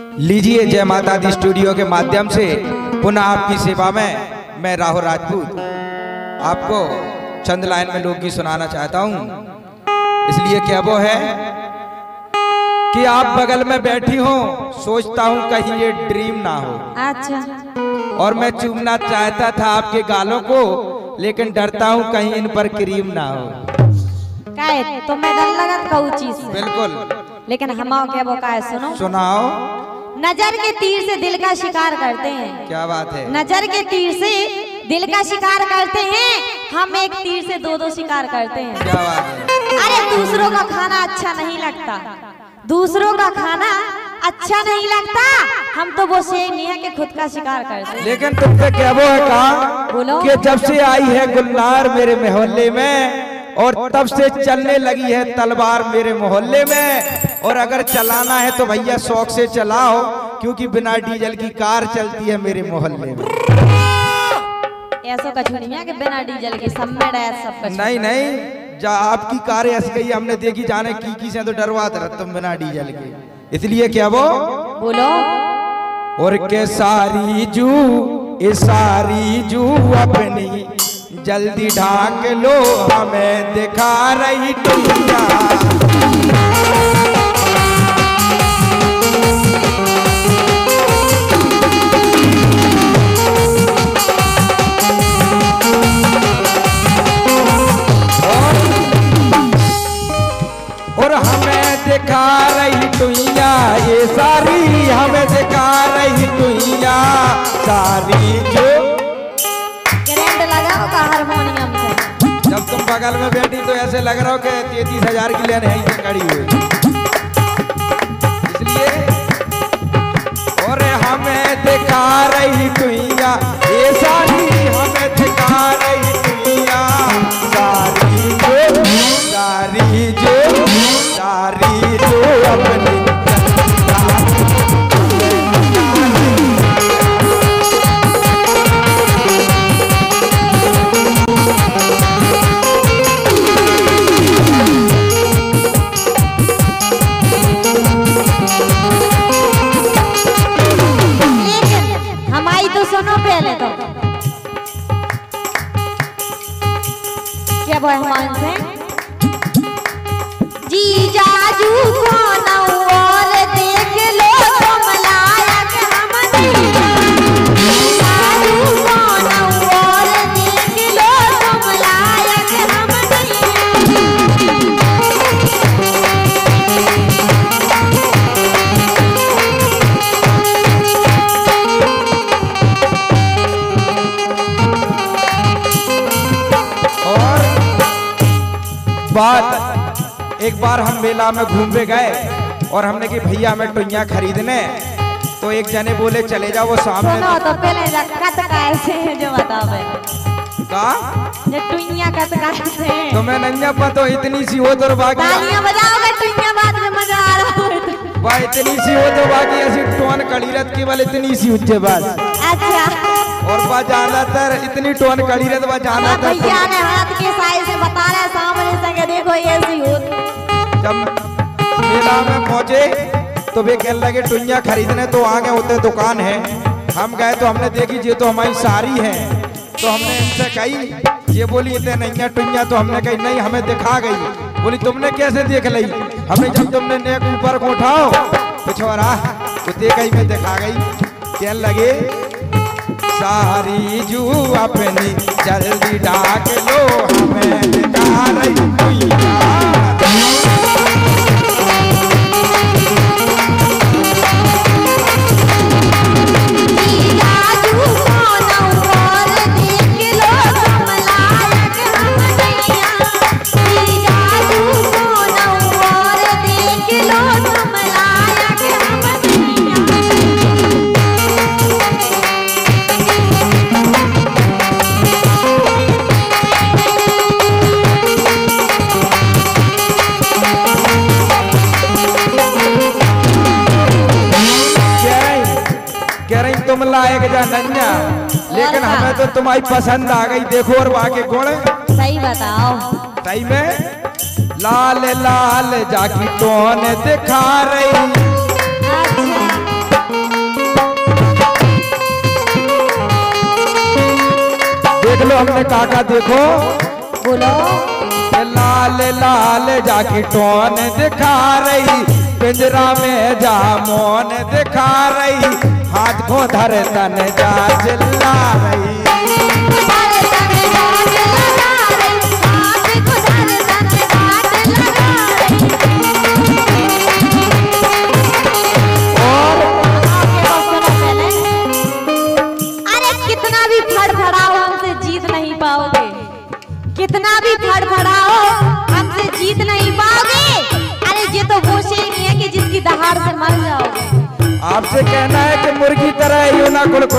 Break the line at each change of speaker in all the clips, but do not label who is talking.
लीजिए जय माता दी स्टूडियो के माध्यम से पुनः आपकी सेवा में मैं राहुल राजपूत आपको चंद लाइन में लोकगीत सुनाना चाहता हूँ। इसलिए क्या वो है कि आप बगल में बैठी हो सोचता हूँ कहीं ये ड्रीम ना हो।
अच्छा।
और मैं चूमना चाहता था आपके गालों को लेकिन डरता हूँ कहीं इन पर क्रीम ना हो।
तो मैं डर चीज़
बिल्कुल।
लेकिन हमाओ क्या वो काहे सुनो।
सुनाओ।
नज़र के तीर से दिल का शिकार करते हैं।
क्या बात है?
नज़र के तीर से दिल का शिकार करते हैं। हम एक तीर से दो दो शिकार करते हैं।
क्या बात है?
अरे दूसरों का खाना अच्छा नहीं लगता। दूसरों का खाना अच्छा नहीं लगता। हम तो वो सेम नहीं है कि खुद का शिकार करते हैं।
लेकिन तुमसे क्या वो है कहा
बोलो।
कि जब से आई है गुलनार मेरे मोहल्ले में और तब से चलने लगी है तलवार मेरे मोहल्ले में। और अगर चलाना है तो भैया शौक से चलाओ क्योंकि बिना डीजल की कार चलती है मेरे मोहल्ले में।
ऐसा कछु नहीं है कि बिना डीजल के सब में सब कछु
नहीं नहीं जा आपकी कार ऐसी गई हमने देखी जाने की की से तो डरवाते रहे तुम बिना डीजल के। इसलिए क्या वो?
बोलो।
और के सारी जू ये सारी जू अपनी जल्दी ढाक लो हमें दिखा रही टुइया
क्या बोल
एक बार हम मेला में घूमने गए और हमने कि भैया हमें टुइया खरीदने। तो एक जने बोले चले जाओ वो सामने
सुनो तो पहले रखत कैसे है जो बतावे
का?
ये टुइया कत कैसे है।
तो मैं नंजा पतो इतनी सी हो तो बाकी
तालियाँ बजाओगे टुइया बाद में मज़ा आ रहा है।
वाह इतनी सी हो तो बाकी ऐसी टोन कड़ीरत केवल इतनी सी उच्चे बस
अच्छा।
और वह ज़्यादातर इतनी टोन कड़ीरत वह
हाँ,
ज़्यादातर
भैया ने के साइज़ से बता रहे हैं, सामने से देखो ये ऐसी हो।
जब मेला में पहुँचे तो वे कहने लगे टुइया खरीदने तो आगे होते दुकान है। हम गए तो हमने देखी, ये तो हमारी सारी है। तो हमने इनसे कही, ये बोली, इतने है टुइया तो हमने कही, नहीं, हमें दिखा गई। बोली, तुमने कैसे देख ली? हमें जब तुमने नेक ऊपर को उठाओ तो छोरा तो देख ही में दिखा गई। कहने लगे सारी जू अपनी जल्दी डाक लो हमें दिखा तो तुम्हारी पसंद आ गई। देखो और वहाँ के गोड़
सही बताओ।
सही में? लाल लाल जाकी तोन दिखा रही?
देख लो
हमने काका देखो।
बोलो।
लाल लाल जाकी टोन दिखा रही? पिंजरा में जा मोन दिखा रही। हाथ को धरे तन जा चिल्ला रही।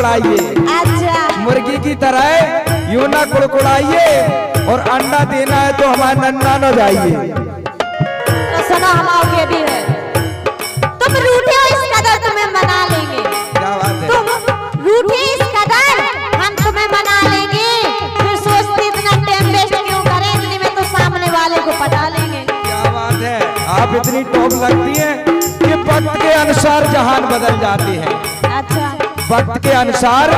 कुड़कुड़ाइए।
अच्छा।
मुर्गी की तरह यूँ ना कुड़कुड़ाइए और अंडा देना है तो हमारे नन्ना न जाइए।
तो सुनो हम आओगे भी है। तुम रूठे हो इस कदर तुम्हें मना लेंगे।
क्या बात है?
तुम रूठे इस कदर हम तुम्हें मना लेंगे। फिर सोचते इतना टाइम वेस्ट क्यों करें? इतने में तो सामने वाले को पटा लेंगे।
क्या बात है? आप इतनी टॉप लगती है कि वक्त के अनुसार जहान बदल जाती है।
अच्छा।
वक्त के अनुसार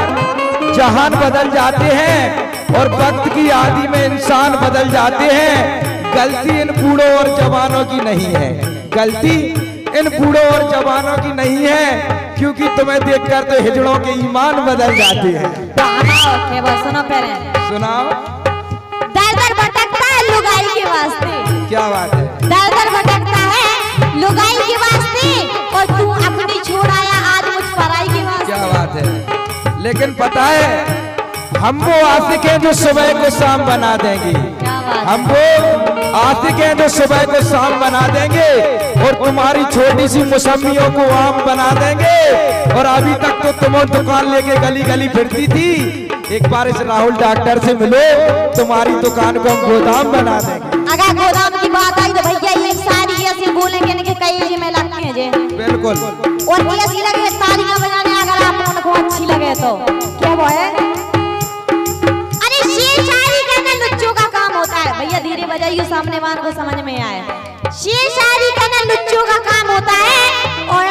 जहान बदल जाते हैं और वक्त की आदि में इंसान बदल जाते हैं। गलती इन बूढ़ों और जवानों की नहीं है। गलती इन बूढ़ों और जवानों की नहीं है क्योंकि तुम्हें देखकर तो हिजड़ों के ईमान बदल जाते हैं।
के सुनो पहले।
सुनाओ।
दर दर भटकता है लुगाई के वास्ते।
क्या बात है?
दर दर भटकता है लुगाई के वास्ते और तू अपनी छोड़ आया आज मुझ पराई के
बात है। लेकिन पता है हम वो आशिक हैं जो सुबह को शाम बना देंगे। हम वो आशिक हैं जो सुबह को शाम बना देंगे और तुम्हारी छोटी सी मौसमियों को आम बना देंगे। और अभी तक तो तुम वो दुकान लेके गली गली फिरती थी। एक बार इस राहुल डॉक्टर से मिलो तुम्हारी दुकान को हम गोदाम बना देंगे।
अगर गोदाम की बात आई तो भैया ये सारी ऐसे बोलेंगे कई में लगती हैं
बिल्कुल।
और ऐसी लगे तालियाँ लगे तो। क्या वो है? अरे शेर शायरी करना लुच्चों का काम होता है। भैया धीरे बजाइए सामने वाले को समझ में आए शेर शायरी करना लुच्चों का काम होता है और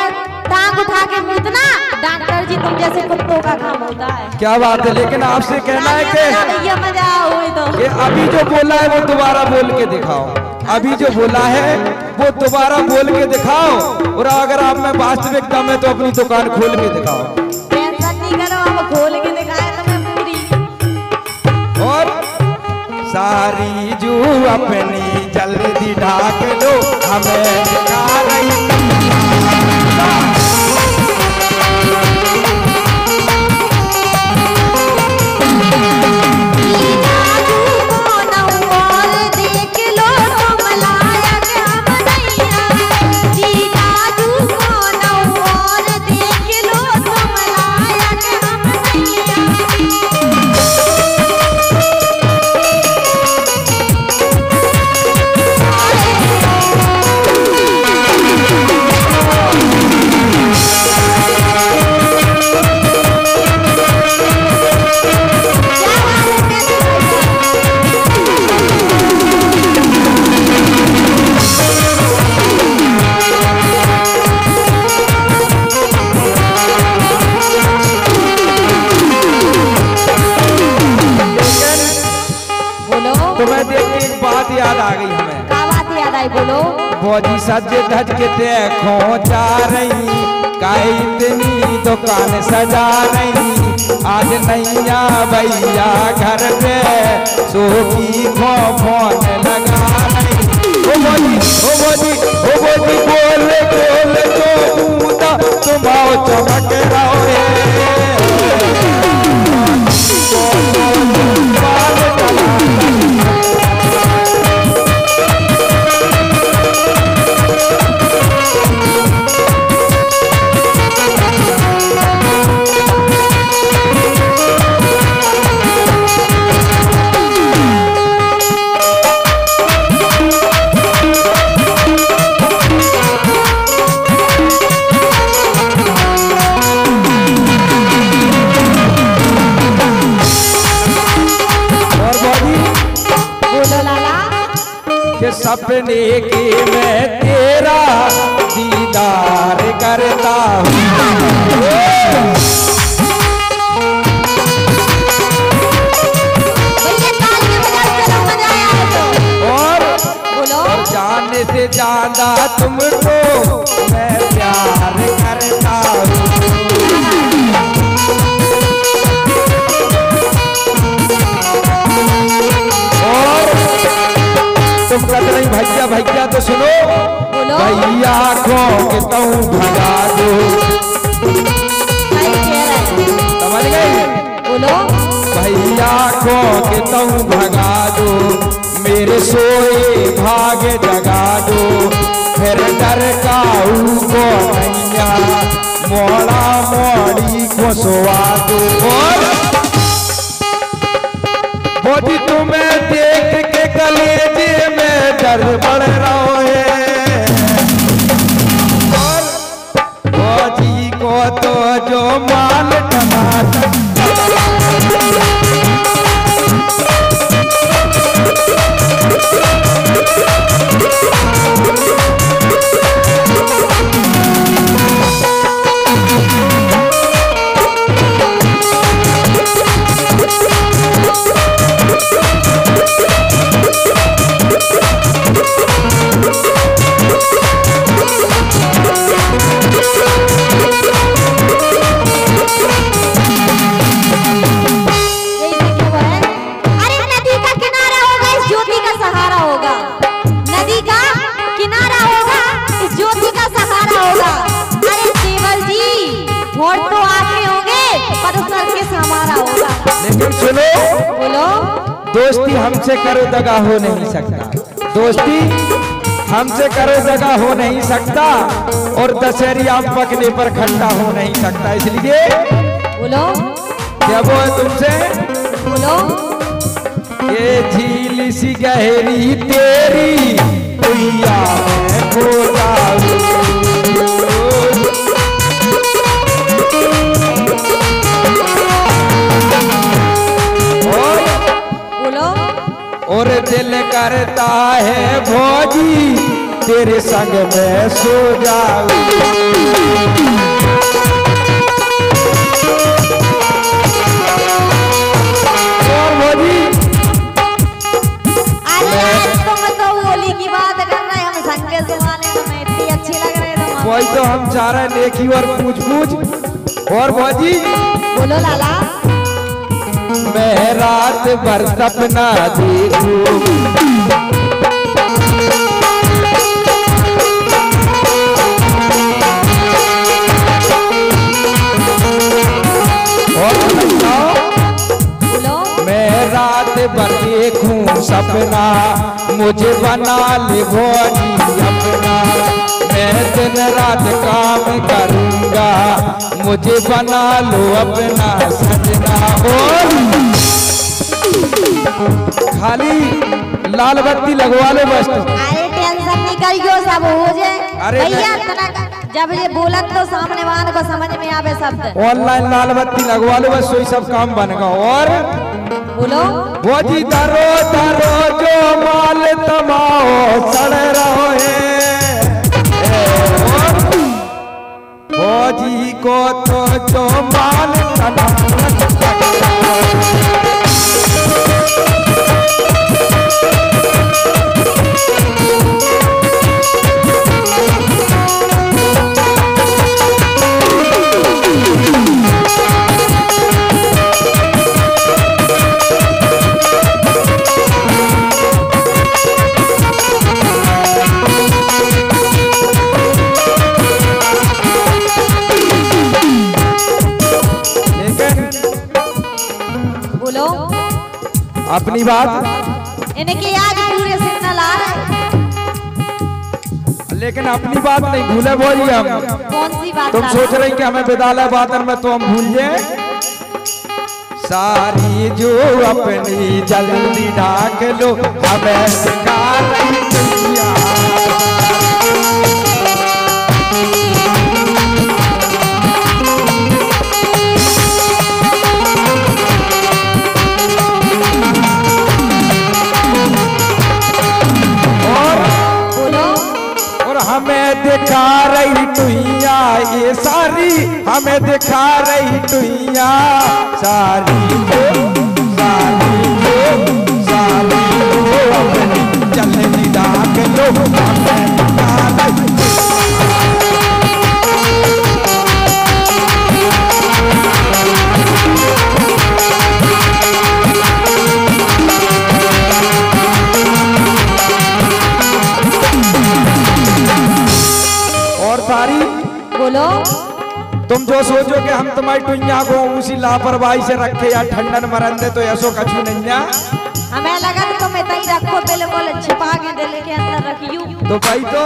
टांग उठा के मूतना। डॉक्टर जी तुम जैसे कुत्तों का काम होता है।
क्या बात है लेकिन आपसे कहना है कि
भैया मज़ा हुई तो।
ये अभी जो बोला है वो दोबारा बोल के दिखाओ। अभी जो बोला है वो दोबारा बोल के दिखाओ। और अगर आप में वास्तविक दम है तो अपनी दुकान खोल के दिखाओ। सारी जू अपनी जल्दी ढाक लो हमें रही। याद आ गई हमें।
का बात याद आई बोलो।
फौजी सज धज के देखो जा रही। का इतनी दुकान सजा रही। आज नैया भैया घर पे सोखी खो फ़ोन लगा रही। ओ बोली ओ बोली ओ बोली बोल बोल तो तुम आओ चमक रहो रे। सपने के मैं तेरा दीदार करता हूँ। जाने से ज़्यादा तुमको मैं प्यार करता हूँ। को कहूँ भगा दो।
सही कह रहे हैं
समझ
बोलो।
भैया को भगा दो। मेरे सोए भाग जगा दो। फिर डर का को नैया मोड़ा मोड़ी को सोवा दो। और? तुम्हें देख के कलेजे में डर बढ़ रहा तो जो माल टमाटर।
यही
दोस्ती हमसे करो दगा हो नहीं सकता। दोस्ती हमसे करो दगा हो नहीं सकता और दशहरी आम पकने पर खट्टा हो नहीं सकता। इसलिए
बोलो।
क्या वो है तुमसे?
बोलो।
ये झील सी गहरी तेरी कुइया और दिल करता है भोजी तेरे संग में सो जाऊँ। और भोजी
तो होली की बात कर रहे हम संग के सुहाने तो
वही तो हम चाह रहे हैं नेकी और पूछ पूछ और भोजी
बोलो लाला।
मैं रात भर सपना देखूँ। भर देखूँ सपना मुझे बना ले अपना। मैं दिन रात काम करूँगा। मुझे बना लो अपना सजना। और खाली लाल बत्ती लगवा लो बस
अरे टेंशन नहीं करियो सब हो जाए
अरे
भैया जब ये बोलत तो सामने वाहन को समझ में आवे शब्द
ऑनलाइन लाल बत्ती लगवा लो बस वही सब काम बनेगा और?
बोलो।
वो जी दरो दरो जो माल तमाओ सड़ रहो है। जी को तो जो माल अपनी बात।
इनके आज पूरे सिग्नल आ रहे।
लेकिन अपनी बात नहीं भूले बोलिए हम।
कौन सी बात
तुम सोच रहे कि हमें विद्यालय बातन में तो हम भूल जाए सारी जो अपनी जल्दी डाक लो हमें सिखा रही लापरवाही से रखे या ठंडन मरन दे तो ऐसो कछु नहीं
हमें लगा तो मैं तई रखो बिल्कुल छिपा के दिल के अंदर रखियो।
तो भाई तो